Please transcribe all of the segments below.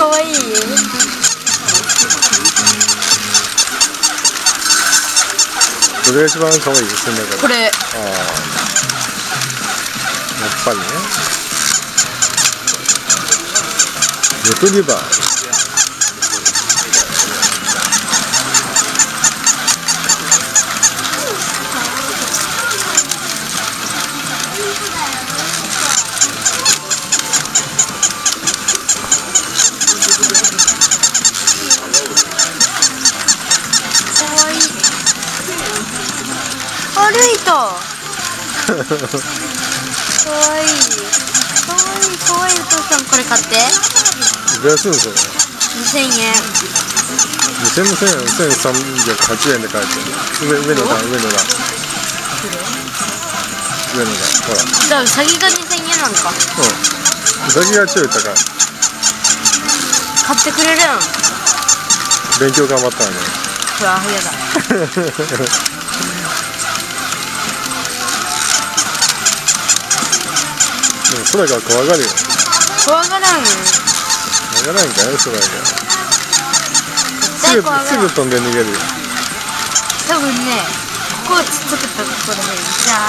かわい？いどれが一番可愛いその中でこれ。やっぱりね。レトリバーかわいい歩いた かわいい。かわいいかわいいお父さんこれ買って。いくらするのそれ2000円2000の1000円1308円で買えてる。上上の段上の段。上の段ほら。だからうさぎが2000円なんか。うん。うさぎがちょい高い。買ってくれるん。勉強頑張ったのねうわやだ も空が怖がるよ。怖がらん。怖がらんかよ空が。すぐすぐ飛んで逃げるよ。多分ねここを作ったところでじゃあ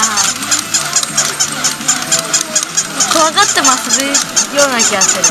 怖がっても遊ぶような気がする